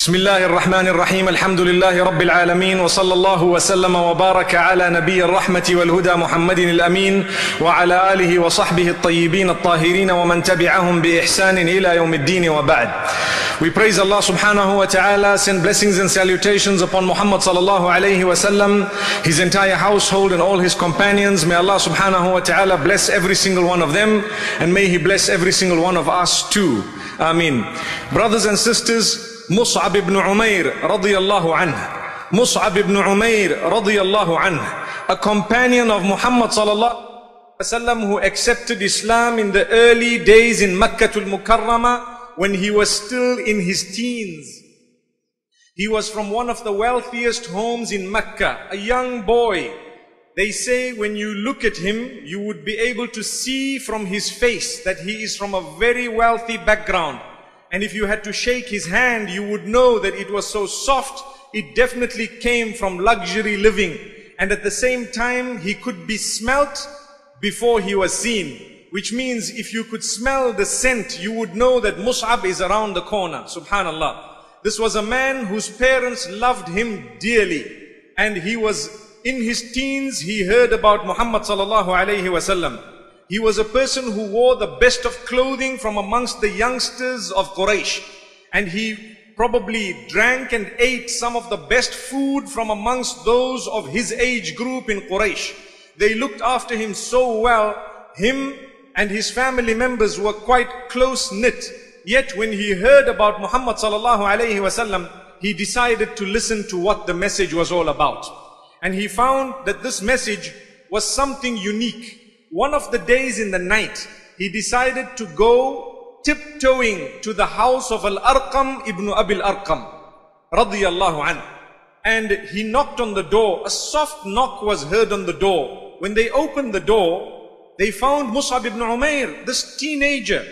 بسم الله الرحمن الرحيم الحمد لله رب العالمين وصلى الله وسلم وبارك على نبي الرحمة والهدى محمد الأمين وعلى آله وصحبه الطيبين الطاهرين ومن تبعهم بإحسان إلى يوم الدين وبعد. We praise Allah subhanahu wa ta'ala, send blessings and salutations upon Muhammad sallallahu alayhi wa sallam, his entire household and all his companions. May Allah subhanahu wa ta'ala bless every single one of them and may he bless every single one of us too. Ameen. Brothers and sisters, Mus'ab ibn Umair radiyallahu anhu. Mus'ab ibn Umair radiyallahu anhu. A companion of Muhammad sallallahu wasallam who accepted Islam in the early days in Makkah al-Mukarramah when he was still in his teens. He was from one of the wealthiest homes in Mecca, a young boy. They say when you look at him, you would be able to see from his face that he is from a very wealthy background. And if you had to shake his hand, you would know that it was so soft, it definitely came from luxury living. And at the same time, he could be smelt before he was seen which means if you could smell the scent, you would know that Mus'ab is around the corner. Subhanallah. This was a man whose parents loved him dearly. And he was in his teens, he heard about Muhammad sallallahu alayhi wasallam. He was a person who wore the best of clothing from amongst the youngsters of Quraysh. And he probably drank and ate some of the best food from amongst those of his age group in Quraysh. They looked after him so well. Him and his family members were quite close knit. Yet when he heard about Muhammad sallallahu alayhi wasallam, he decided to listen to what the message was all about. And he found that this message was something unique. One of the days in the night, he decided to go tiptoeing to the house of Al-Arqam ibn Abil Arqam, radiyallahu anhu. And he knocked on the door. A soft knock was heard on the door. When they opened the door, they found Mus'ab ibn Umair, this teenager,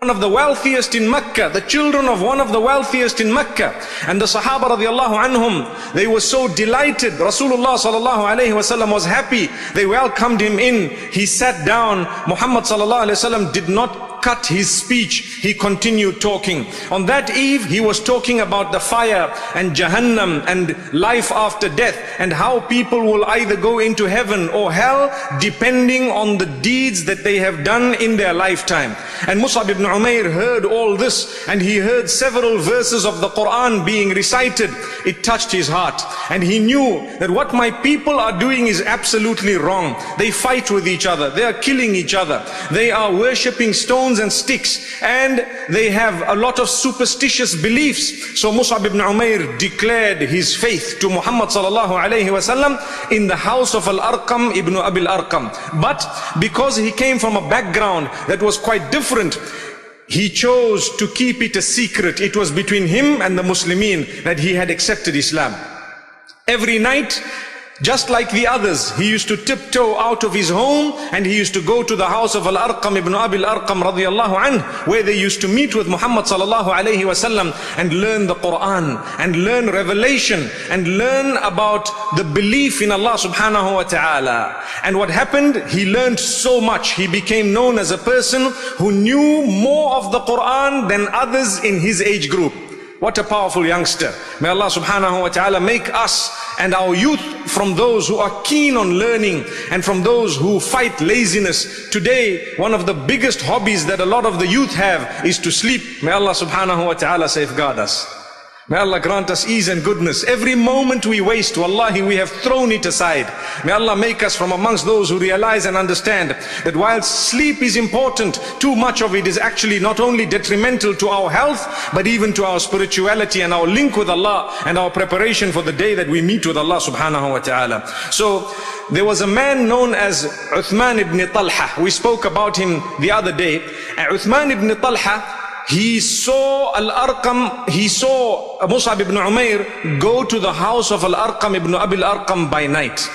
one of the wealthiest in Mecca, the children of one of the wealthiest in Mecca. And the Sahaba radiallahu anhum, they were so delighted. Rasulullah sallallahu alayhi wasallam was happy. They welcomed him in. He sat down. Muhammad sallallahu alayhi wasallam did not cut his speech, he continued talking. On that eve, he was talking about the fire and Jahannam and life after death and how people will either go into heaven or hell depending on the deeds that they have done in their lifetime. And Mus'ab ibn Umair heard all this and he heard several verses of the Quran being recited. It touched his heart and he knew that what my people are doing is absolutely wrong. They fight with each other. They are killing each other. They are worshipping stones and sticks and they have a lot of superstitious beliefs. So Mus'ab ibn Umair declared his faith to Muhammad sallallahu alayhi wasallam in the house of Al-Arqam ibn Abil Arqam. But because he came from a background that was quite different, he chose to keep it a secret. It was between him and the Muslimin that he had accepted Islam. Every night, just like the others, he used to tiptoe out of his home and he used to go to the house of Al-Arqam ibn Abi Al-Arqam radiallahu anh, where they used to meet with Muhammad sallallahu alayhi wasallam and learn the Quran and learn revelation and learn about the belief in Allah subhanahu wa ta'ala. And what happened? He learned so much. He became known as a person who knew more of the Quran than others in his age group. What a powerful youngster. May Allah subhanahu wa ta'ala make us and our youth from those who are keen on learning and from those who fight laziness. Today, one of the biggest hobbies that a lot of the youth have is to sleep. May Allah subhanahu wa ta'ala safeguard us. May Allah grant us ease and goodness. Every moment we waste, wallahi, we have thrown it aside. May Allah make us from amongst those who realize and understand that while sleep is important, too much of it is actually not only detrimental to our health, but even to our spirituality and our link with Allah and our preparation for the day that we meet with Allah subhanahu wa ta'ala. So, there was a man known as Uthman ibn Talha. We spoke about him the other day. Uthman ibn Talha, he saw Al-Arqam, he saw Mus'ab ibn Umair go to the house of Al-Arqam ibn Abil Arqam by night.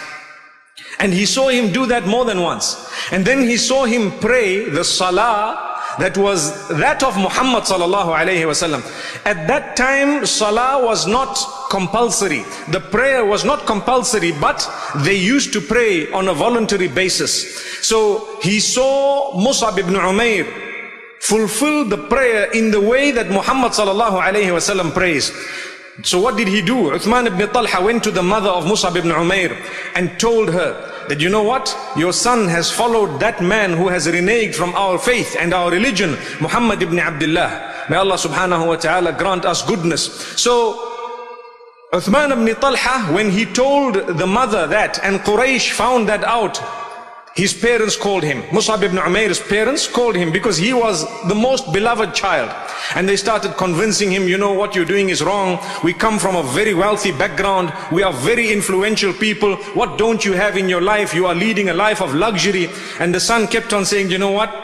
And he saw him do that more than once. And then he saw him pray the salah that was that of Muhammad sallallahu alayhi wasallam. At that time, salah was not compulsory. The prayer was not compulsory, but they used to pray on a voluntary basis. So he saw Mus'ab ibn Umair fulfill the prayer in the way that Muhammad sallallahu alayhi wasallam prays. So what did he do? Uthman ibn Talha went to the mother of Musab ibn Umair and told her that you know what? Your son has followed that man who has reneged from our faith and our religion, Muhammad ibn Abdullah. May Allah subhanahu wa ta'ala grant us goodness. So Uthman ibn Talha, when he told the mother that and Quraysh found that out, his parents called him. Musab ibn Umair's parents called him because he was the most beloved child. And they started convincing him, you know, what you're doing is wrong. We come from a very wealthy background. We are very influential people. What don't you have in your life? You are leading a life of luxury. And the son kept on saying, you know what?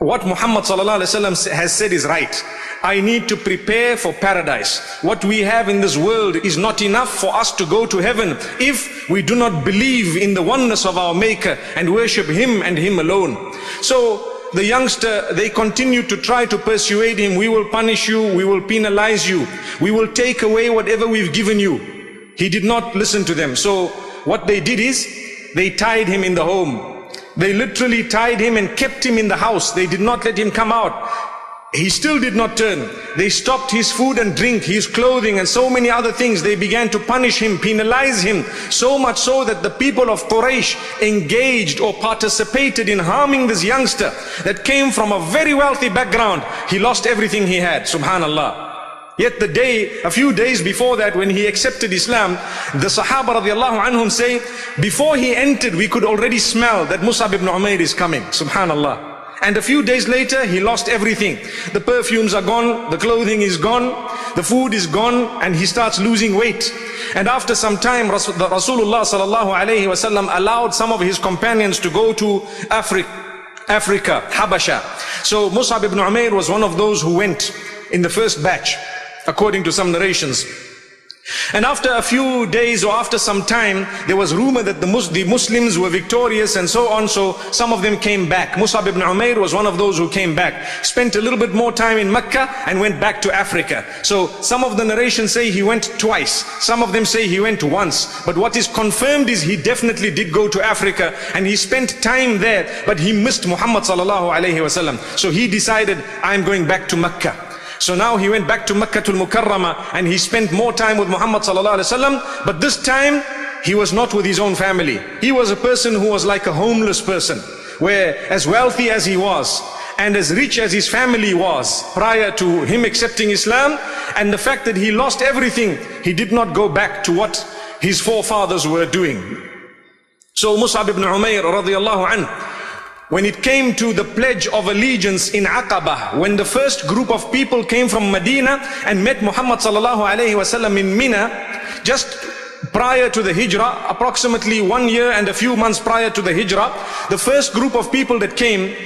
What Muhammad has said is right. I need to prepare for paradise. What we have in this world is not enough for us to go to heaven if we do not believe in the oneness of our Maker and worship Him and Him alone. So the youngster, they continued to try to persuade him, we will punish you, we will penalize you, we will take away whatever we've given you. He did not listen to them. So what they did is, they tied him in the home. They literally tied him and kept him in the house. They did not let him come out. He still did not turn. They stopped his food and drink, his clothing and so many other things. They began to punish him, penalize him, so much so that the people of Quraysh engaged or participated in harming this youngster that came from a very wealthy background. He lost everything he had, subhanallah. Yet the day, a few days before that, when he accepted Islam, the Sahaba radiallahu anhum say, before he entered, we could already smell that Musab ibn Umair is coming. Subhanallah. And a few days later, he lost everything. The perfumes are gone, the clothing is gone, the food is gone, and he starts losing weight. And after some time, Rasulullah sallallahu alayhi wasallam allowed some of his companions to go to Africa, Africa, Habasha. So Mus'ab ibn Umair was one of those who went in the first batch, according to some narrations. And after a few days or after some time, there was rumor that the, Mus the, Muslims were victorious and so on. So some of them came back. Musab ibn Umair was one of those who came back. Spent a little bit more time in Mecca and went back to Africa. So some of the narrations say he went twice. Some of them say he went once. But what is confirmed is he definitely did go to Africa and he spent time there. But he missed Muhammad sallallahu alayhi wasallam. So he decided, I'm going back to Mecca. So now he went back to Makkah al Mukarramah and he spent more time with Muhammad sallallahu alaihi wasallam. But this time he was not with his own family. He was a person who was like a homeless person, where as wealthy as he was, and as rich as his family was prior to him accepting Islam and the fact that he lost everything, he did not go back to what his forefathers were doing. So Mus'ab ibn Umair radiallahu anhu, when it came to the pledge of allegiance in Aqaba, when the first group of people came from Medina and met Muhammad sallallahu alayhi wasallam in Mina, just prior to the hijrah, approximately one year and a few months prior to the hijrah, the first group of people that came,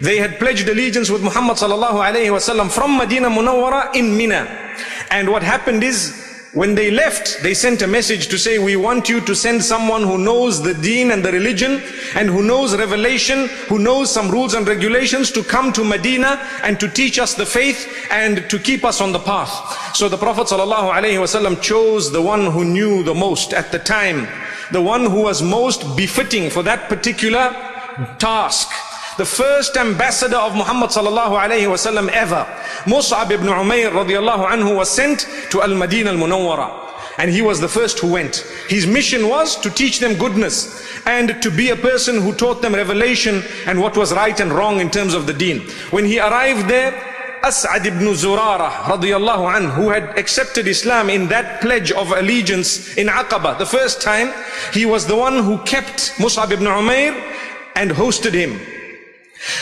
they had pledged allegiance with Muhammad sallallahu alayhi wasallam from Medina Munawwara in Mina. And what happened is, when they left, they sent a message to say, we want you to send someone who knows the deen and the religion and who knows revelation, who knows some rules and regulations to come to Medina and to teach us the faith and to keep us on the path. So the Prophet ﷺ chose the one who knew the most at the time, the one who was most befitting for that particular task the first ambassador of Muhammad sallallahu alayhi wasallam ever, Mus'ab ibn Umair radiallahu anhu was sent to Al-Madinah al-Munawwara. And he was the first who went. His mission was to teach them goodness and to be a person who taught them revelation and what was right and wrong in terms of the deen. When he arrived there, As'ad ibn Zurara radiallahu anhu, who had accepted Islam in that pledge of allegiance in Aqaba, the first time, he was the one who kept Mus'ab ibn Umair and hosted him.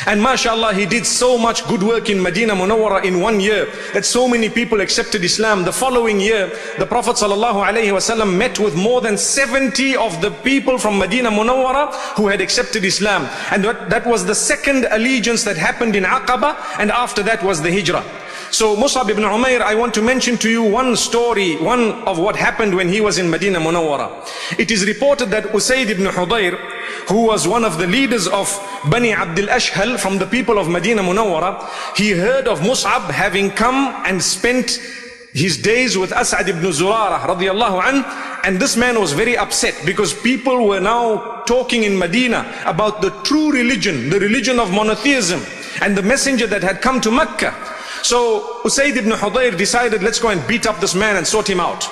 And mashallah, he did so much good work in Medina Munawwara in one year that so many people accepted Islam. The following year, the Prophet ﷺ met with more than 70 of the people from Medina Munawwara who had accepted Islam. And that, that was the second allegiance that happened in Aqaba and after that was the Hijrah. So Musab ibn Umair, I want to mention to you one story, one of what happened when he was in Medina Munawwara. It is reported that Usaid ibn Hudayr, who was one of the leaders of Bani Abdul Ashhal from the people of Medina Munawwara, he heard of Mus'ab having come and spent his days with As'ad ibn Zurara radiallahu an, and this man was very upset because people were now talking in Medina about the true religion, the religion of monotheism. and the messenger that had come to Mecca. So Usayd ibn Hudayr decided, let's go and beat up this man and sort him out.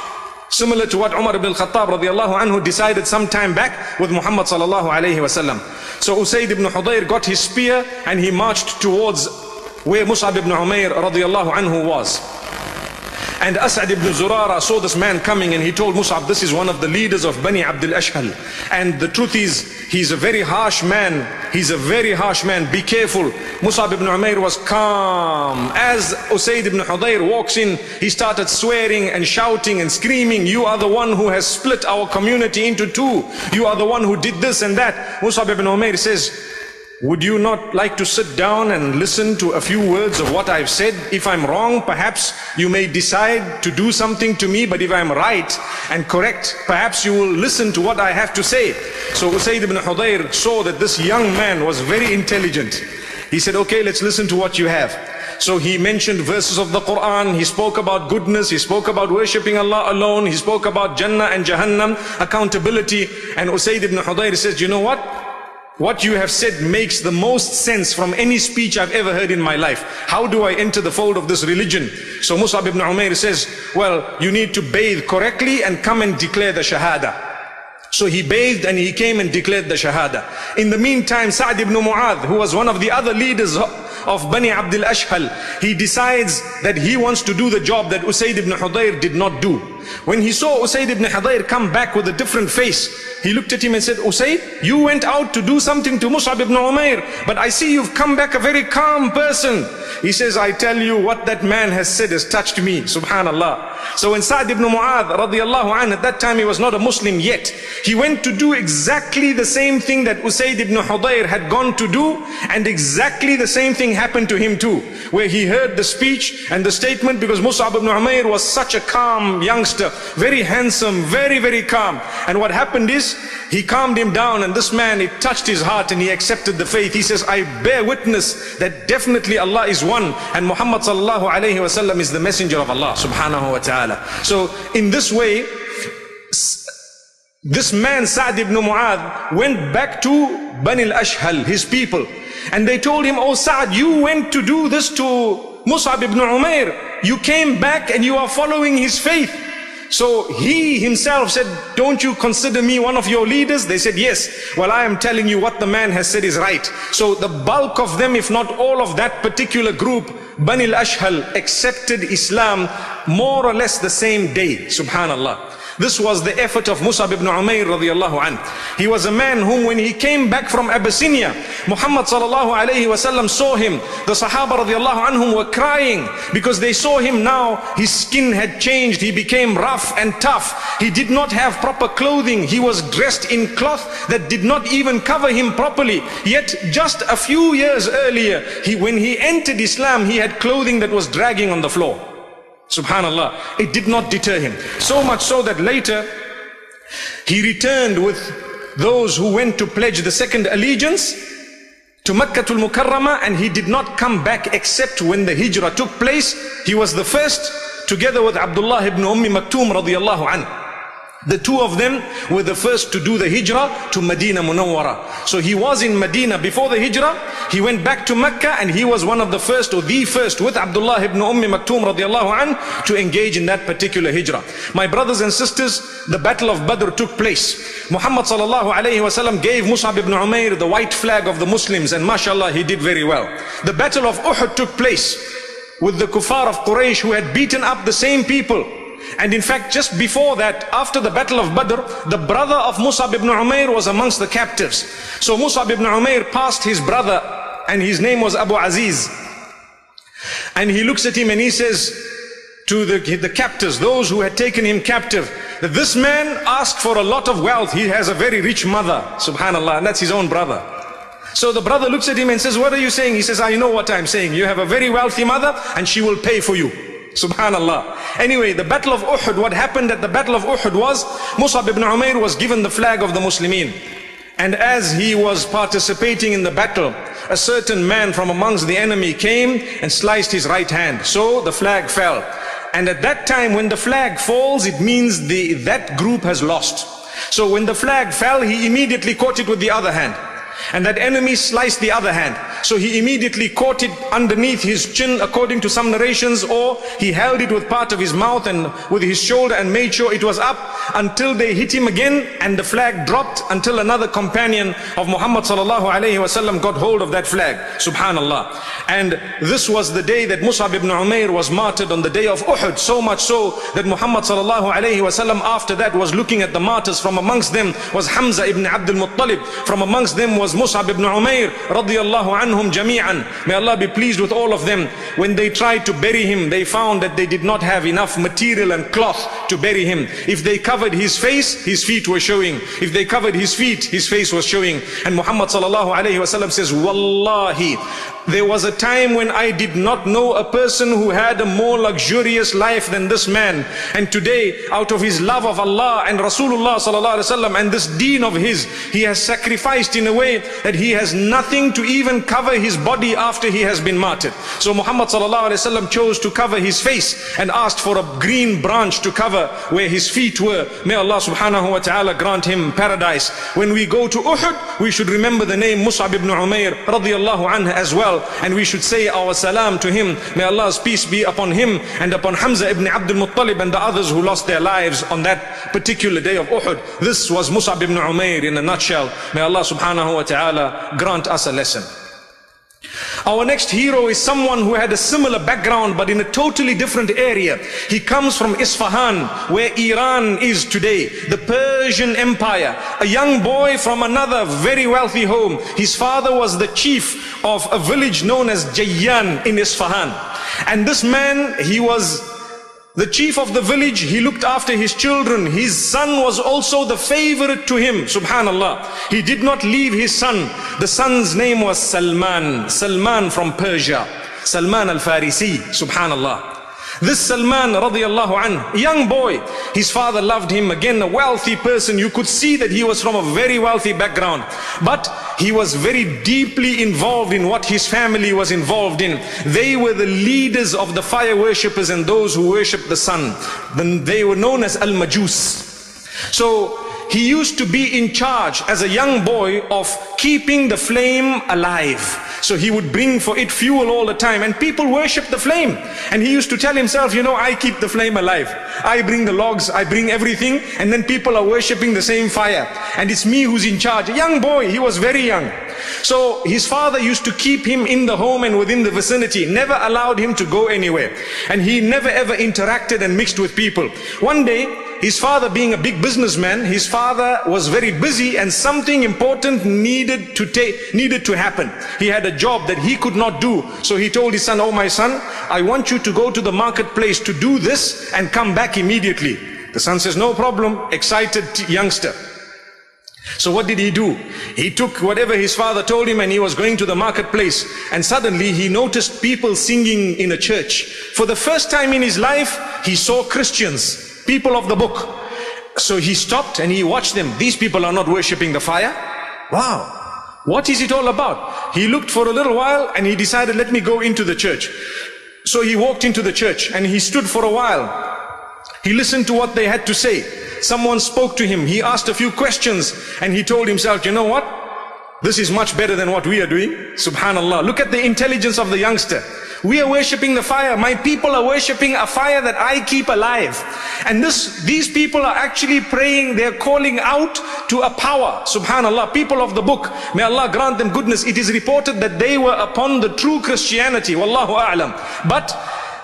Similar to what Umar ibn al-Khattab radiallahu anhu decided some time back with Muhammad sallallahu alayhi wasallam. So Usayd ibn Hudayr got his spear and he marched towards where Mus'ab ibn Umair radiallahu anhu was. And As'ad ibn Zurara saw this man coming and he told Mus'ab, this is one of the leaders of Bani Abdul Ashhal. And the truth is, he's a very harsh man. He's a very harsh man. Be careful. Mus'ab ibn Umair was calm. As Usayd ibn Hudayr walks in, he started swearing and shouting and screaming, you are the one who has split our community into two. You are the one who did this and that. Mus'ab ibn Umair says, would you not like to sit down and listen to a few words of what I've said? If I'm wrong, perhaps you may decide to do something to me, but if I'm right and correct, perhaps you will listen to what I have to say. So Usayd ibn Hudayr saw that this young man was very intelligent. He said, okay, let's listen to what you have. So he mentioned verses of the Quran, he spoke about goodness, he spoke about worshipping Allah alone, he spoke about Jannah and Jahannam, accountability. And Usayd ibn Hudayr says, you know what? What you have said makes the most sense from any speech I've ever heard in my life. How do I enter the fold of this religion? So Mus'ab ibn Umair says, well, you need to bathe correctly and come and declare the Shahada. So he bathed and he came and declared the Shahada. In the meantime, Sa'd ibn Mu'adh, who was one of the other leaders of Bani Abdul Ashhal, he decides that he wants to do the job that Usayd ibn Hudayr did not do. When he saw Usayd ibn Hudayr come back with a different face, he looked at him and said, Usayd, you went out to do something to Mus'ab ibn Umair, but I see you've come back a very calm person. He says, I tell you what that man has said has touched me, subhanallah. So when Sa'd ibn Mu'adh radiallahu at that time he was not a Muslim yet, he went to do exactly the same thing that Usayd ibn Hudayr had gone to do, and exactly the same thing happened to him too, where he heard the speech and the statement because Mus'ab ibn Umair was such a calm youngster, very handsome, very, very calm. And what happened is, he calmed him down and this man, it touched his heart and he accepted the faith. He says, I bear witness that definitely Allah is one and Muhammad sallallahu alayhi wasallam is the messenger of Allah subhanahu wa ta'ala. So in this way, this man Sa'd ibn Mu'adh went back to Bani al-Ashhal, his people. And they told him, oh Sa'd, you went to do this to Mus'ab ibn Umair. You came back and you are following his faith. So he himself said, don't you consider me one of your leaders? They said, yes. Well, I am telling you what the man has said is right. So the bulk of them, if not all of that particular group, Bani al-Ashhal accepted Islam more or less the same day. Subhanallah. This was the effort of Musab ibn Umair radiallahu anh. He was a man whom when he came back from Abyssinia, Muhammad sallallahu alayhi wasallam saw him. The Sahaba radiallahu anhum were crying because they saw him now. His skin had changed. He became rough and tough. He did not have proper clothing. He was dressed in cloth that did not even cover him properly. Yet just a few years earlier, he, when he entered Islam, he had clothing that was dragging on the floor. Subhanallah. It did not deter him. So much so that later he returned with those who went to pledge the second allegiance to Makkah al-Mukarramah and he did not come back except when the hijrah took place. He was the first together with Abdullah ibn Ummi Maktoum radiyallahu anhu. The two of them were the first to do the hijrah to Medina Munawwara. So he was in Medina before the hijrah. He went back to Mecca and he was one of the first or the first with Abdullah ibn Ummi Maktoum radiallahu an to engage in that particular hijrah. My brothers and sisters, the battle of Badr took place. Muhammad sallallahu alayhi wasallam gave Mus'ab ibn Umair the white flag of the Muslims and mashallah he did very well. The battle of Uhud took place with the kuffar of Quraysh who had beaten up the same people and in fact, just before that, after the battle of Badr, the brother of Musab ibn Umair was amongst the captives. So Musab ibn Umair passed his brother and his name was Abu Aziz. And he looks at him and he says to the, the captors, those who had taken him captive, that this man asked for a lot of wealth. He has a very rich mother, subhanallah, and that's his own brother. So the brother looks at him and says, what are you saying? He says, I know what I'm saying. You have a very wealthy mother and she will pay for you. Subhanallah. Anyway, the battle of Uhud, what happened at the battle of Uhud was, Musab ibn Umair was given the flag of the Muslimin. And as he was participating in the battle, a certain man from amongst the enemy came and sliced his right hand. So the flag fell. And at that time, when the flag falls, it means the, that group has lost. So when the flag fell, he immediately caught it with the other hand. And that enemy sliced the other hand. So he immediately caught it underneath his chin, according to some narrations, or he held it with part of his mouth and with his shoulder and made sure it was up until they hit him again and the flag dropped until another companion of Muhammad sallallahu alayhi wasallam got hold of that flag. Subhanallah. And this was the day that Mus'ab ibn Umair was martyred on the day of Uhud. So much so that Muhammad sallallahu alayhi wasallam after that was looking at the martyrs. From amongst them was Hamza ibn Abdul Muttalib. From amongst them was Mus'ab ibn Umair radiyallahu anhum jami'an. May Allah be pleased with all of them. When they tried to bury him, they found that they did not have enough material and cloth to bury him. If they covered his face, his feet were showing. If they covered his feet, his face was showing. And Muhammad sallallahu alayhi wasallam says, Wallahi, there was a time when I did not know a person who had a more luxurious life than this man. And today, out of his love of Allah and Rasulullah sallallahu alaihi wasallam and this deen of his, he has sacrificed in a way that he has nothing to even cover his body after he has been martyred. So Muhammad sallallahu alaihi wasallam chose to cover his face and asked for a green branch to cover where his feet were. May Allah subhanahu wa ta'ala grant him paradise. When we go to Uhud, we should remember the name Mus'ab ibn Umair radiyallahu anhu as well and we should say our salam to him. May Allah's peace be upon him and upon Hamza ibn Abdul Muttalib and the others who lost their lives on that particular day of Uhud. This was Mus'ab ibn Umair in a nutshell. May Allah subhanahu wa ta'ala grant us a lesson. Our next hero is someone who had a similar background but in a totally different area. He comes from Isfahan where Iran is today, the Persian Empire. A young boy from another very wealthy home. His father was the chief of a village known as Jayyan in Isfahan. And this man, he was the chief of the village, he looked after his children. His son was also the favorite to him. Subhanallah. He did not leave his son. The son's name was Salman. Salman from Persia. Salman al-Farisi. Subhanallah. This Salman radiallahu anh, young boy, his father loved him, again a wealthy person. You could see that he was from a very wealthy background. But he was very deeply involved in what his family was involved in. They were the leaders of the fire worshippers and those who worshiped the sun. Then they were known as Al-Majus. So he used to be in charge as a young boy of keeping the flame alive. So he would bring for it fuel all the time and people worship the flame. And he used to tell himself, you know, I keep the flame alive. I bring the logs, I bring everything and then people are worshipping the same fire. And it's me who's in charge. A young boy, he was very young. So his father used to keep him in the home and within the vicinity, never allowed him to go anywhere. And he never ever interacted and mixed with people. One day, his father being a big businessman, his father was very busy and something important needed to take, needed to happen. He had a job that he could not do. So he told his son, oh my son, I want you to go to the marketplace to do this and come back immediately. The son says, no problem, excited youngster. So what did he do? He took whatever his father told him and he was going to the marketplace and suddenly he noticed people singing in a church. For the first time in his life, he saw Christians, people of the book. So he stopped and he watched them. These people are not worshipping the fire. Wow. What is it all about? He looked for a little while and he decided, let me go into the church. So he walked into the church and he stood for a while. He listened to what they had to say. Someone spoke to him. He asked a few questions and he told himself, you know what? This is much better than what we are doing. Subhanallah. Look at the intelligence of the youngster. We are worshipping the fire. My people are worshipping a fire that I keep alive. And this, these people are actually praying. They're calling out to a power. Subhanallah. People of the book. May Allah grant them goodness. It is reported that they were upon the true Christianity. Wallahu a'lam. But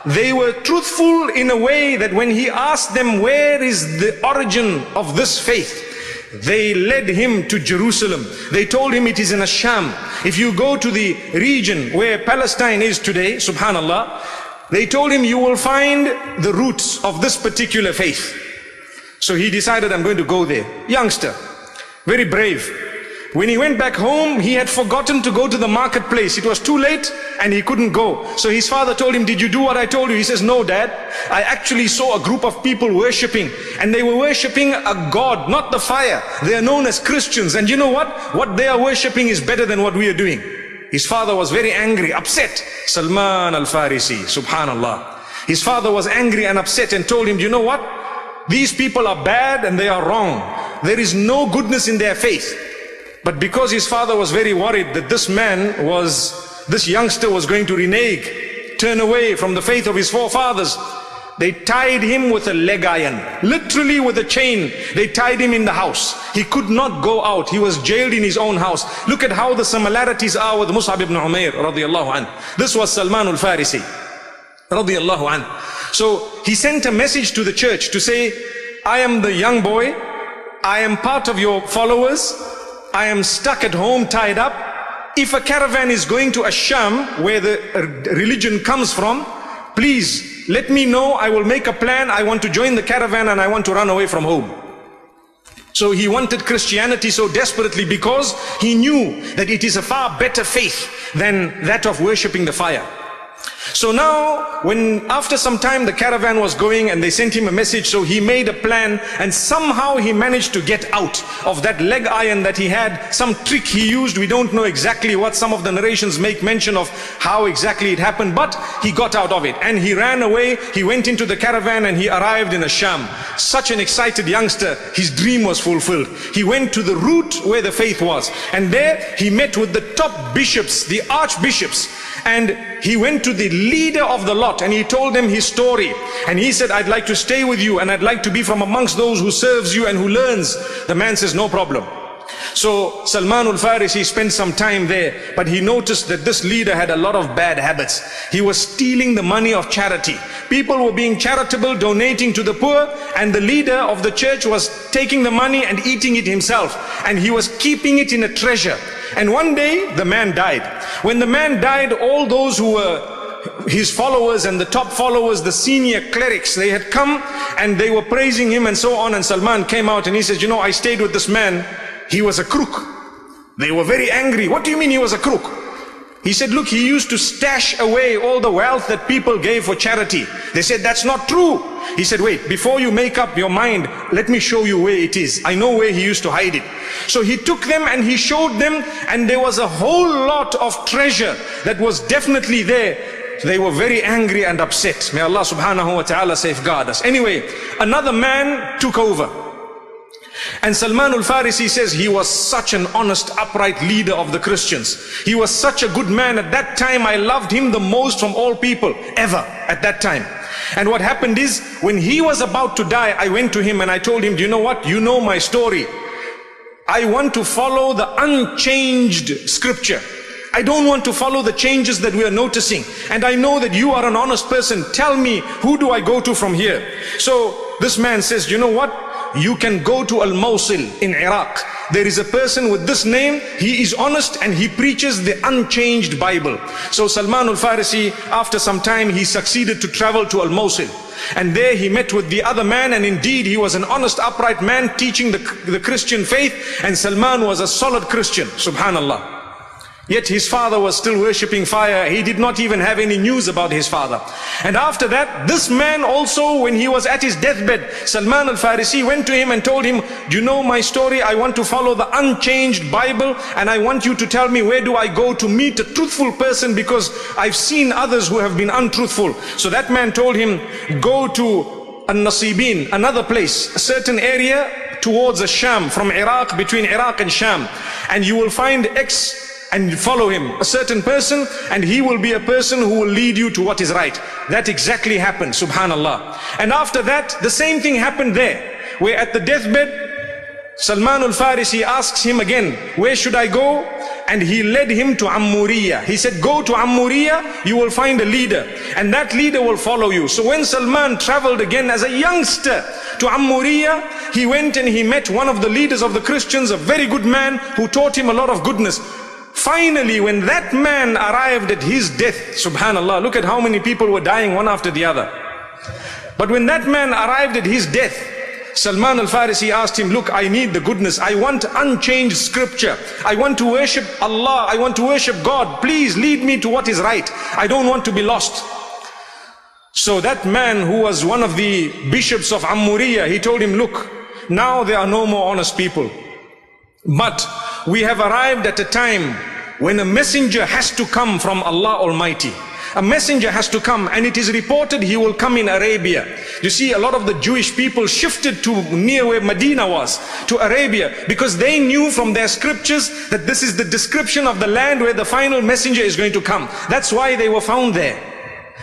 they were truthful in a way that when he asked them where is the origin of this faith they led him to Jerusalem. They told him it is in Asham. If you go to the region where Palestine is today, subhanallah, they told him you will find the roots of this particular faith. So he decided I'm going to go there. Youngster, very brave. When he went back home, he had forgotten to go to the marketplace. It was too late and he couldn't go. So his father told him, did you do what I told you? He says, no dad. I actually saw a group of people worshipping and they were worshipping a God, not the fire. They are known as Christians. And you know what? What they are worshipping is better than what we are doing. His father was very angry, upset. Salman al-Farisi, subhanallah. His father was angry and upset and told him, you know what? These people are bad and they are wrong. There is no goodness in their faith. But because his father was very worried that this man was, this youngster was going to renege, turn away from the faith of his forefathers, they tied him with a leg iron, literally with a chain. They tied him in the house. He could not go out. He was jailed in his own house. Look at how the similarities are with Mus'ab ibn Umair radiallahu anh. This was Salman al-Farisi. So he sent a message to the church to say, I am the young boy. I am part of your followers. I am stuck at home tied up. If a caravan is going to Asham, where the religion comes from, please let me know, I will make a plan, I want to join the caravan and I want to run away from home. So he wanted Christianity so desperately because he knew that it is a far better faith than that of worshipping the fire. So now, when after some time the caravan was going and they sent him a message, so he made a plan and somehow he managed to get out of that leg iron that he had, some trick he used, we don't know exactly what some of the narrations make mention of how exactly it happened, but he got out of it and he ran away, he went into the caravan and he arrived in Asham. Such an excited youngster, his dream was fulfilled. He went to the root where the faith was and there he met with the top bishops, the archbishops and he went to the leader of the lot and he told them his story. And he said, I'd like to stay with you and I'd like to be from amongst those who serves you and who learns. The man says, no problem. So Salman al-Farisi spent some time there, but he noticed that this leader had a lot of bad habits. He was stealing the money of charity. People were being charitable, donating to the poor, and the leader of the church was taking the money and eating it himself. And he was keeping it in a treasure. And one day, the man died. When the man died, all those who were his followers and the top followers, the senior clerics, they had come and they were praising him and so on. And Salman came out and he says, you know, I stayed with this man. He was a crook. They were very angry. What do you mean he was a crook? He said, look, he used to stash away all the wealth that people gave for charity. They said, that's not true. He said, wait, before you make up your mind, let me show you where it is. I know where he used to hide it. So he took them and he showed them and there was a whole lot of treasure that was definitely there. They were very angry and upset. May Allah subhanahu wa ta'ala safeguard us. Anyway, another man took over. And Salman al-Farisi says he was such an honest, upright leader of the Christians. He was such a good man. At that time, I loved him the most from all people, ever, at that time. And what happened is, when he was about to die, I went to him and I told him, do you know what? You know my story. I want to follow the unchanged scripture. I don't want to follow the changes that we are noticing. And I know that you are an honest person. Tell me, who do I go to from here? So this man says, you know what? You can go to Al-Mosul in Iraq. There is a person with this name. He is honest and he preaches the unchanged Bible. So Salman al-Farisi, after some time, he succeeded to travel to Al-Mosul. And there he met with the other man and indeed he was an honest upright man teaching the, the Christian faith and Salman was a solid Christian, subhanallah. Yet his father was still worshipping fire. He did not even have any news about his father. And after that, this man also, when he was at his deathbed, Salman al-Farisi went to him and told him, do you know my story? I want to follow the unchanged Bible and I want you to tell me where do I go to meet a truthful person because I've seen others who have been untruthful. So that man told him, go to An-Nasibin, another place, a certain area towards a Sham, from Iraq, between Iraq and Sham. And you will find X and follow him, a certain person, and he will be a person who will lead you to what is right. That exactly happened, subhanallah. And after that, the same thing happened there, where at the deathbed, Salman al-Farisi asks him again, where should I go? And he led him to Ammuriya. He said, go to Ammuriya, you will find a leader. And that leader will follow you. So when Salman traveled again as a youngster to Ammuriya, he went and he met one of the leaders of the Christians, a very good man who taught him a lot of goodness. Finally, when that man arrived at his death, subhanallah, look at how many people were dying one after the other. But when that man arrived at his death, Salman al-Farisi asked him, look, I need the goodness. I want unchanged scripture. I want to worship Allah. I want to worship God. Please lead me to what is right. I don't want to be lost. So that man who was one of the bishops of Ammuriya, he told him, look, now there are no more honest people. But we have arrived at a time when a messenger has to come from Allah Almighty. a messenger has to come and it is reported he will come in Arabia. You see, a lot of the Jewish people shifted to near where Medina was, to Arabia, because they knew from their scriptures that this is the description of the land where the final messenger is going to come. That's why they were found there.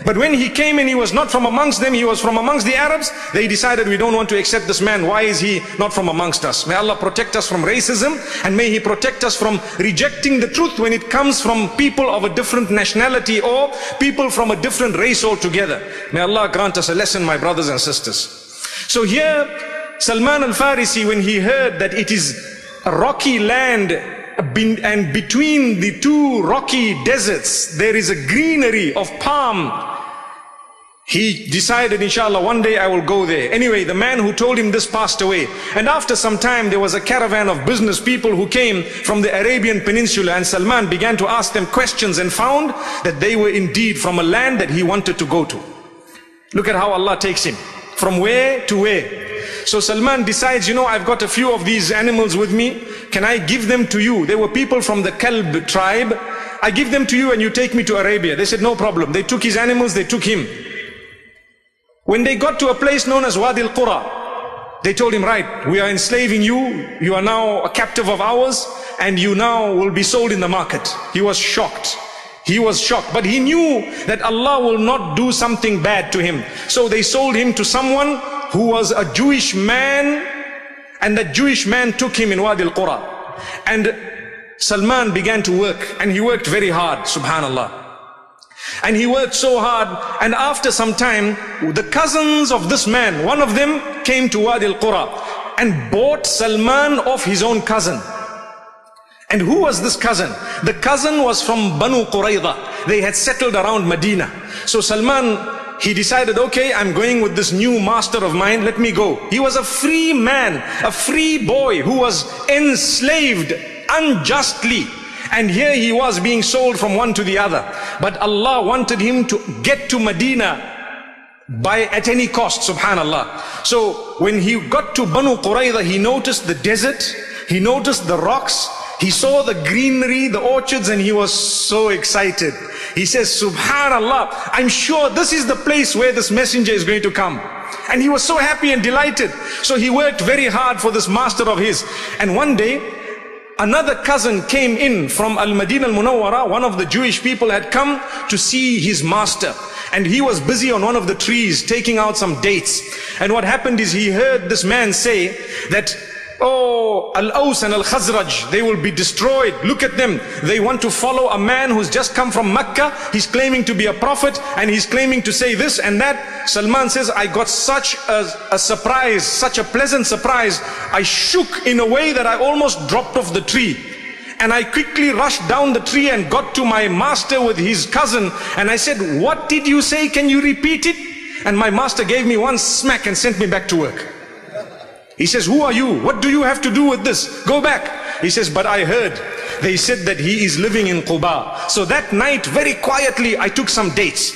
But when he came and he was not from amongst them, he was from amongst the Arabs, they decided we don't want to accept this man. Why is he not from amongst us? May Allah protect us from racism and may he protect us from rejecting the truth when it comes from people of a different nationality or people from a different race altogether. May Allah grant us a lesson, my brothers and sisters. So here, Salman al-Farisi, when he heard that it is a rocky land and between the two rocky deserts, there is a greenery of palm. He decided, inshallah, one day I will go there. Anyway, the man who told him this passed away. And after some time, there was a caravan of business people who came from the Arabian Peninsula and Salman began to ask them questions and found that they were indeed from a land that he wanted to go to. Look at how Allah takes him. From where to where? So Salman decides, you know, I've got a few of these animals with me. Can I give them to you? They were people from the Kalb tribe. I give them to you and you take me to Arabia. They said, no problem. They took his animals, they took him. When they got to a place known as Wadi al-Qura, they told him, right, we are enslaving you. You are now a captive of ours and you now will be sold in the market. He was shocked. He was shocked, but he knew that Allah will not do something bad to him. So they sold him to someone who was a Jewish man and that Jewish man took him in Wadi al-Qura. And Salman began to work and he worked very hard, subhanallah. And he worked so hard and after some time, the cousins of this man, one of them came to Wadi al-Qura and bought Salman off his own cousin. And who was this cousin? The cousin was from Banu Qurayza. They had settled around Medina. So Salman he decided, okay, I'm going with this new master of mine, let me go. He was a free man, a free boy who was enslaved unjustly. And here he was being sold from one to the other. But Allah wanted him to get to Medina by at any cost, subhanallah. So when he got to Banu Qurayza, he noticed the desert, he noticed the rocks, he saw the greenery, the orchards, and he was so excited. He says, Subhanallah, I'm sure this is the place where this messenger is going to come. And he was so happy and delighted. So he worked very hard for this master of his. And one day, another cousin came in from Al-Madinah Al-Munawwara. One of the Jewish people had come to see his master. And he was busy on one of the trees taking out some dates. And what happened is he heard this man say that Oh, Al-Aws and Al-Khazraj, they will be destroyed. Look at them. They want to follow a man who's just come from Mecca. He's claiming to be a prophet and he's claiming to say this and that. Salman says, I got such a, a surprise, such a pleasant surprise. I shook in a way that I almost dropped off the tree. And I quickly rushed down the tree and got to my master with his cousin. And I said, what did you say? Can you repeat it? And my master gave me one smack and sent me back to work. He says, who are you? What do you have to do with this? Go back. He says, but I heard. They said that he is living in Quba. So that night, very quietly, I took some dates.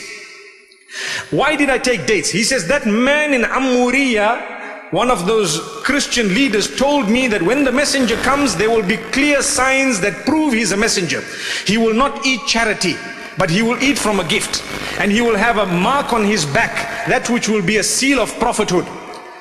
Why did I take dates? He says, that man in Amuriya, one of those Christian leaders told me that when the messenger comes, there will be clear signs that prove he's a messenger. He will not eat charity, but he will eat from a gift. And he will have a mark on his back, that which will be a seal of prophethood.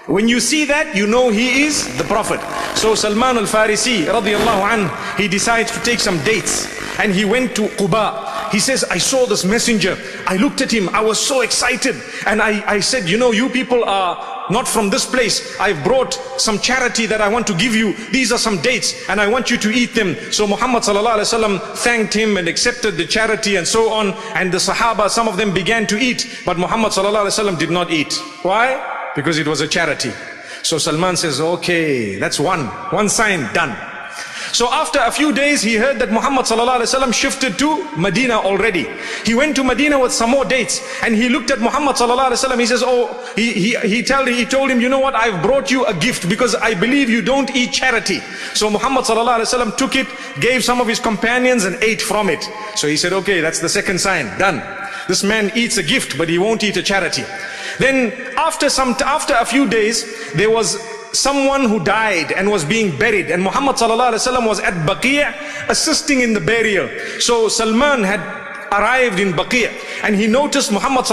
When you see that, you know he is the Prophet. So Salman al-Farisi, radiallahu anh, he decides to take some dates. And he went to Quba. He says, I saw this messenger. I looked at him. I was so excited. And I, I said, you know, you people are not from this place. I've brought some charity that I want to give you. These are some dates and I want you to eat them. So Muhammad sallallahu thanked him and accepted the charity and so on. And the Sahaba, some of them began to eat. But Muhammad sallallahu did not eat. Why? because it was a charity. So Salman says, okay, that's one, one sign done. So after a few days, he heard that Muhammad ﷺ shifted to Medina already. He went to Medina with some more dates and he looked at Muhammad ﷺ. He says, oh, he, he, he, told, he told him, you know what, I've brought you a gift because I believe you don't eat charity. So Muhammad ﷺ took it, gave some of his companions and ate from it. So he said, okay, that's the second sign, done. This man eats a gift, but he won't eat a charity. Then after some, after a few days, there was someone who died and was being buried. And Muhammad was at Baqi' assisting in the burial. So Salman had arrived in Baqi' and he noticed Muhammad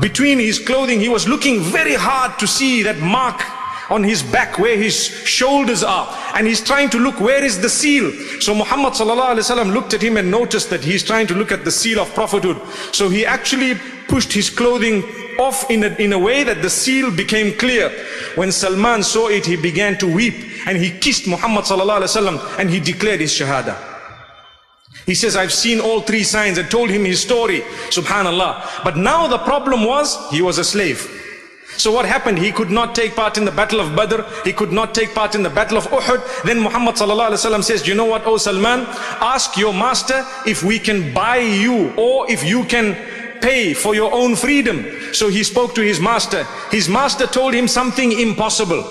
between his clothing, he was looking very hard to see that mark on his back where his shoulders are. And he's trying to look where is the seal? So Muhammad looked at him and noticed that he's trying to look at the seal of prophethood. So he actually pushed his clothing off in a, in a way that the seal became clear when Salman saw it he began to weep and he kissed Muhammad and he declared his shahada he says, I've seen all three signs and told him his story. Subhanallah. But now the problem was, he was a slave. So what happened? He could not take part in the battle of Badr. He could not take part in the battle of Uhud. Then Muhammad says, you know what, O Salman? Ask your master if we can buy you or if you can pay for your own freedom. So he spoke to his master. His master told him something impossible.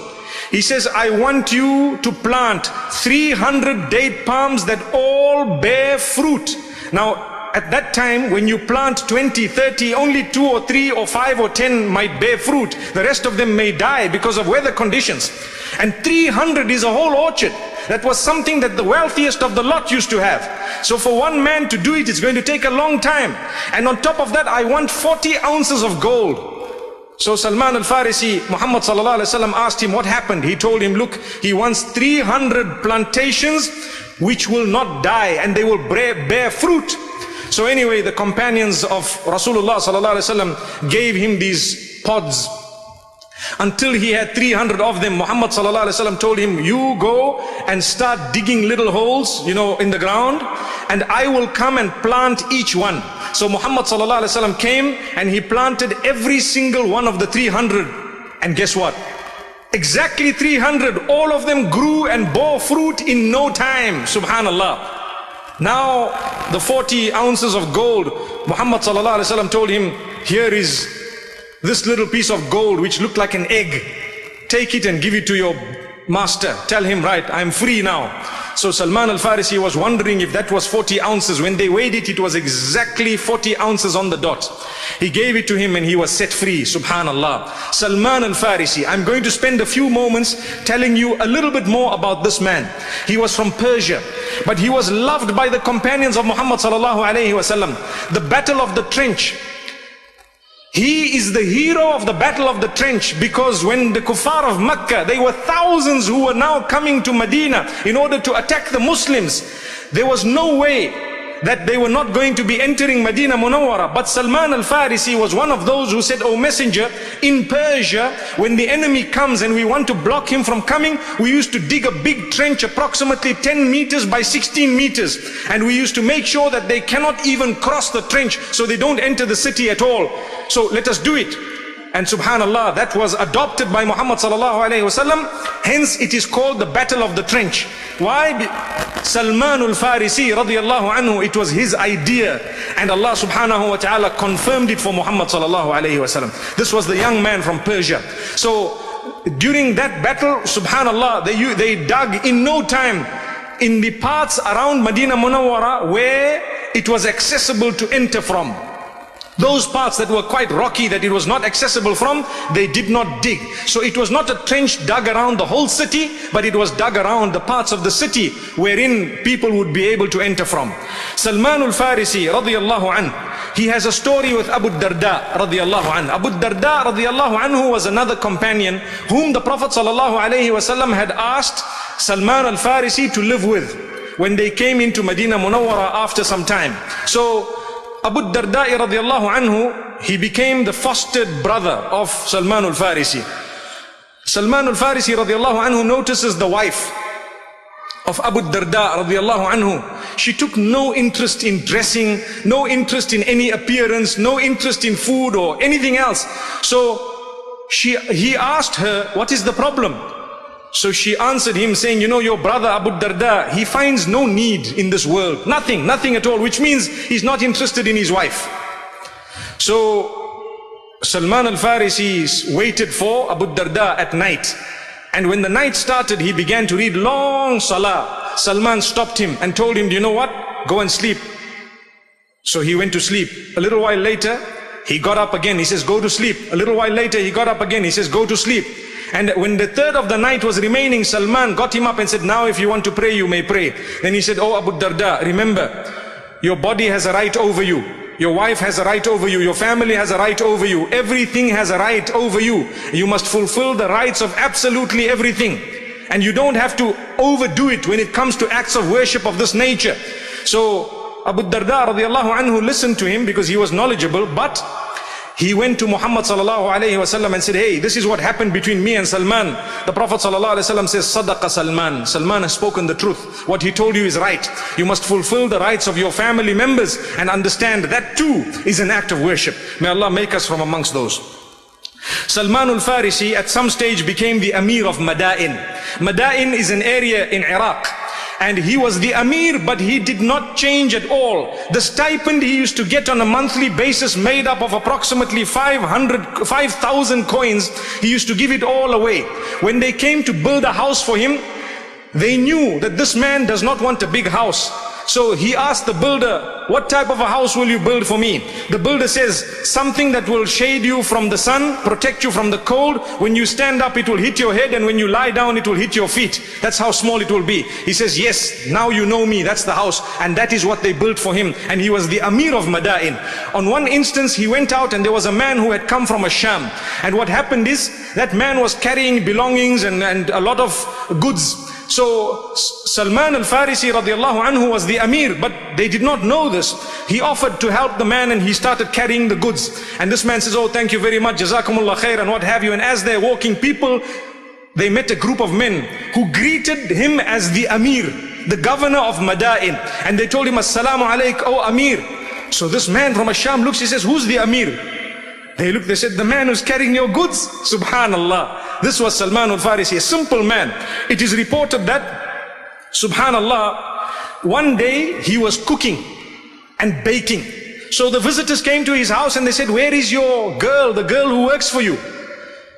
He says, I want you to plant 300 date palms that all bear fruit. Now, at that time when you plant 20 30 only two or three or five or ten might bear fruit the rest of them may die because of weather conditions and 300 is a whole orchard that was something that the wealthiest of the lot used to have so for one man to do it it's going to take a long time and on top of that i want 40 ounces of gold so Salman al-Farisi, Muhammad sallallahu asked him what happened. He told him, look, he wants 300 plantations which will not die and they will bear, bear fruit. So anyway, the companions of Rasulullah sallallahu gave him these pods until he had 300 of them. Muhammad told him, you go and start digging little holes, you know, in the ground and I will come and plant each one. So Muhammad came and he planted every single one of the 300 and guess what? Exactly 300, all of them grew and bore fruit in no time. Subhanallah. Now the 40 ounces of gold, Muhammad told him, here is this little piece of gold which looked like an egg. Take it and give it to your master. Tell him, right, I'm free now. So Salman al-Farisi was wondering if that was 40 ounces. When they weighed it, it was exactly 40 ounces on the dot. He gave it to him and he was set free. Subhanallah. Salman al-Farisi. I'm going to spend a few moments telling you a little bit more about this man. He was from Persia, but he was loved by the companions of Muhammad sallallahu alayhi wasallam. The battle of the trench he is the hero of the battle of the trench because when the kuffar of Mecca, they were thousands who were now coming to Medina in order to attack the Muslims. There was no way that they were not going to be entering Medina Munawwara. But Salman al-Farisi was one of those who said, O messenger, in Persia, when the enemy comes and we want to block him from coming, we used to dig a big trench approximately 10 meters by 16 meters. And we used to make sure that they cannot even cross the trench so they don't enter the city at all. So let us do it. And subhanallah, that was adopted by Muhammad sallallahu alayhi wasallam. Hence it is called the battle of the trench. Why? Salman al-Farisi radiallahu anhu, it was his idea. And Allah subhanahu wa ta'ala confirmed it for Muhammad sallallahu alayhi wasallam. This was the young man from Persia. So during that battle, subhanallah, they, they dug in no time in the parts around Medina Munawwara where it was accessible to enter from. Those parts that were quite rocky, that it was not accessible from, they did not dig. So it was not a trench dug around the whole city, but it was dug around the parts of the city wherein people would be able to enter from. Salman al-Farisi radiallahu anhu, he has a story with Abu Darda radiallahu anhu. Abu Darda radiallahu anhu was another companion whom the Prophet sallallahu alayhi wasallam had asked Salman al-Farisi to live with when they came into Medina Munawwara after some time. So Abu Darda'i radiallahu anhu, he became the fostered brother of Salman al-Farisi. Salman al-Farisi radiallahu anhu notices the wife of Abu Darda radiallahu anhu. She took no interest in dressing, no interest in any appearance, no interest in food or anything else. So she, he asked her, what is the problem? So she answered him saying, you know, your brother Abu Darda, he finds no need in this world. Nothing, nothing at all, which means he's not interested in his wife. So Salman al-Farisi waited for Abu Darda at night. And when the night started, he began to read long salah. Salman stopped him and told him, do you know what? Go and sleep. So he went to sleep. A little while later, he got up again. He says, go to sleep. A little while later, he got up again. He says, go to sleep. And when the third of the night was remaining, Salman got him up and said, now if you want to pray, you may pray. Then he said, oh Abu Darda, remember, Your body has a right over you. Your wife has a right over you. Your family has a right over you. Everything has a right over you. You must fulfill the rights of absolutely everything. And you don't have to overdo it when it comes to acts of worship of this nature. So Abu Darda radiallahu anhu listened to him because he was knowledgeable, but he went to Muhammad sallallahu alayhi wasallam and said, hey, this is what happened between me and Salman. The Prophet sallallahu alayhi wasallam says, Sadaqa Salman. Salman has spoken the truth. What he told you is right. You must fulfill the rights of your family members and understand that too is an act of worship. May Allah make us from amongst those. Salman al-Farisi at some stage became the Amir of Madain. Madain is an area in Iraq and he was the Amir, but he did not change at all. The stipend he used to get on a monthly basis made up of approximately 500, 5,000 coins. He used to give it all away. When they came to build a house for him, they knew that this man does not want a big house. So he asked the builder, what type of a house will you build for me? The builder says, something that will shade you from the sun, protect you from the cold. When you stand up, it will hit your head and when you lie down, it will hit your feet. That's how small it will be. He says, yes, now you know me. That's the house. And that is what they built for him. And he was the Amir of Madain. On one instance, he went out and there was a man who had come from a Sham. And what happened is, that man was carrying belongings and, and a lot of goods. So Salman al-Farisi radiallahu anhu was the Amir, but they did not know this. He offered to help the man and he started carrying the goods. And this man says, oh, thank you very much, jazakumullah khair and what have you. And as they're walking, people, they met a group of men who greeted him as the Amir, the governor of Madain. And they told him, assalamu alayk, oh Amir. So this man from Asham looks, he says, who's the Amir? They look, they said, the man who's carrying your goods. Subhanallah. This was Salman al-Farisi, a simple man. It is reported that, subhanallah, one day he was cooking and baking. So the visitors came to his house and they said, where is your girl, the girl who works for you?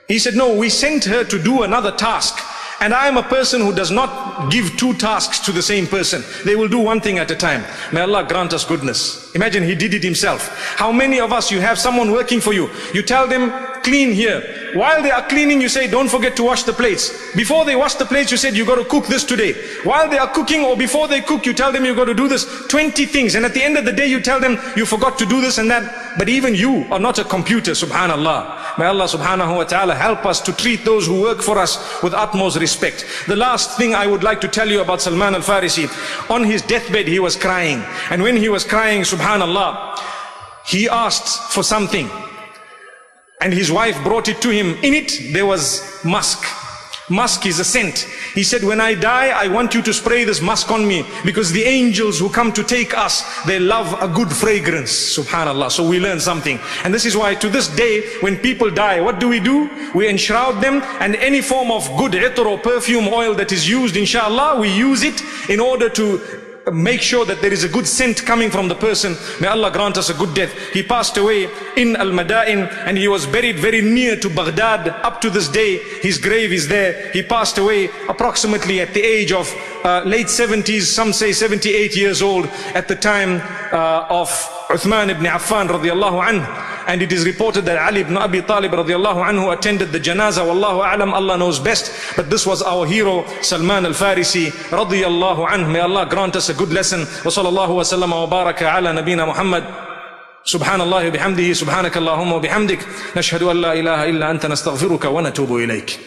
He said, no, we sent her to do another task. And I am a person who does not give two tasks to the same person. They will do one thing at a time. May Allah grant us goodness. Imagine he did it himself. How many of us, you have someone working for you. You tell them, clean here. While they are cleaning, you say, don't forget to wash the plates. Before they wash the plates, you said, you got to cook this today. While they are cooking or before they cook, you tell them you got to do this 20 things. And at the end of the day, you tell them you forgot to do this and that. But even you are not a computer, subhanallah. May Allah subhanahu wa ta'ala help us to treat those who work for us with utmost respect. The last thing I would like to tell you about Salman al-Farisi. On his deathbed, he was crying. And when he was crying, subhanallah, he asked for something and his wife brought it to him. In it, there was musk. Musk is a scent. He said, when I die, I want you to spray this musk on me because the angels who come to take us, they love a good fragrance. Subhanallah. So we learn something. And this is why to this day, when people die, what do we do? We enshroud them and any form of good itar or perfume oil that is used, inshallah, we use it in order to make sure that there is a good scent coming from the person. May Allah grant us a good death. He passed away in Al-Madain and he was buried very near to Baghdad. Up to this day, his grave is there. He passed away approximately at the age of uh, late 70s, some say 78 years old at the time uh, of Uthman ibn Affan radiallahu anhu. And it is reported that Ali ibn Abi Talib radiallahu anhu attended the janazah. Wallahu a'lam, Allah knows best. But this was our hero, Salman al-Farisi radiallahu anhu. May Allah grant us a good lesson. Wa sallallahu wa sallam wa baraka ala nabina Muhammad. سبحان الله وبحمده سبحانك اللهم وبحمدك نشهد أن لا إله إلا أنت نستغفرك ونتوب إليك